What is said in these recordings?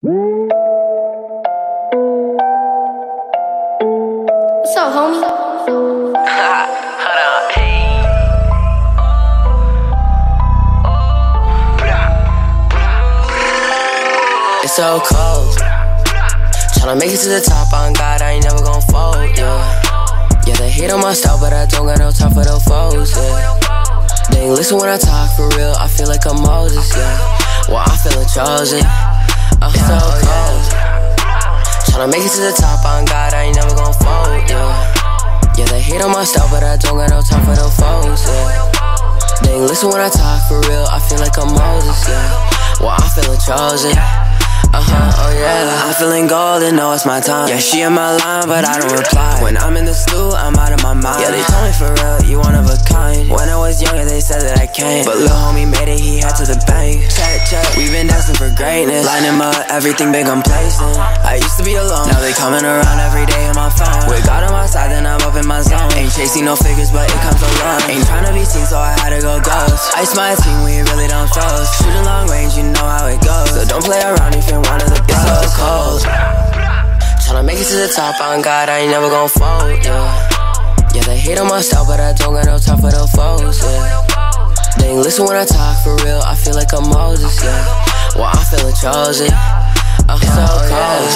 What's up, homie? It's so cold. Tryna make it to the top, on God, I ain't never gon' fold, yeah. Yeah, they hate on my style, but I don't got no time for those foes, yeah. They listen when I talk for real, I feel like I'm Moses, yeah. Well, I feel chosen. I'm so cold. Tryna make it to the top, on God, I ain't never gon' fold, yeah. Yeah, they hate on my style, but I don't got no time for those foes, yeah. They ain't listen when I talk for real, I feel like I'm Moses, yeah. Well, I feel chosen. Uh huh, oh yeah. I'm feeling golden, know it's my time. Yeah, she in my line, but I don't reply. When I'm in the stew, I'm out of my mind. Yeah, they told me for real, you one of a kind. When I was younger, they said that I can't. But little homie to the bank. Check, check, we been destined for greatness. Line him up, everything been complacent. I used to be alone, now they coming around every day on my phone. With God on my side, then I'm up in my zone. Ain't chasing no figures, but it comes along. Ain't trying to be seen, so I had to go ghost. Ice my team, we really don't froze. Shooting long range, you know how it goes. So don't play around if you're one of the bros. It's so cold. Tryna make it to the top, on God, I ain't never gon' fold, yeah. Yeah, they hate on my style, but I don't got no time for the foes, yeah. Ain't listen when I talk for real, I feel like I'm Moses, yeah. Well, I feel chosen. I'm so cold.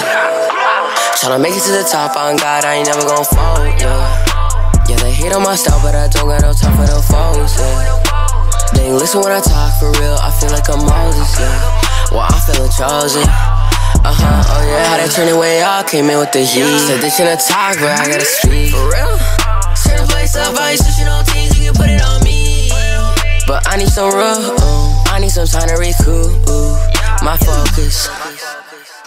Tryna make it to the top, on God, I ain't never gon' fold, yeah. Yeah, they hate on my style, but I don't got no time for the foes, yeah. Ain't listen when I talk for real, I feel like I'm Moses, yeah. Well, I feel chosen. Uh huh, oh yeah. How they turn it way up, came in with the heat. Said this a talk, but I gotta speak. For real? Certain place up, I need some room, I need some time to recoup. My focus.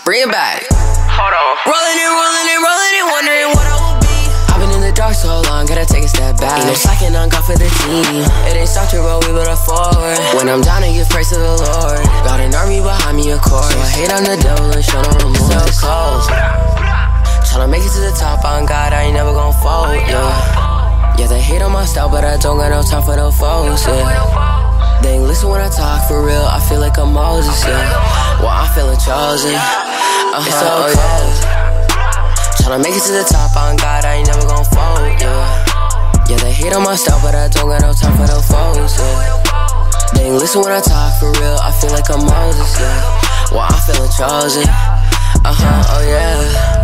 Bring it back. Hold on. Rolling and rolling and rolling and wondering what I will be. I've been in the dark so long, gotta take a step back. No slacking on God for the team. It ain't start to roll, we build a forward. When I'm down, I give praise to the Lord. Got an army behind me, of course. So I hate on the devil and show no remorse. So cold. Tryna make it to the top, on God, I ain't never gon' fold, yeah. Yeah, they hate on my style, but I don't got no time for the foes, yeah. They ain't listen when I talk for real, I feel like I'm Moses, yeah. Well, I feel chosen. Uh-huh, it's so oh, yeah. Tryna make it to the top, on God, I ain't never gon' fold, yeah. Yeah, they hate on my style, but I don't got no time for the foes, yeah. They ain't listen when I talk for real, I feel like I'm Moses, yeah. Well, I feel chosen. Uh huh, oh yeah.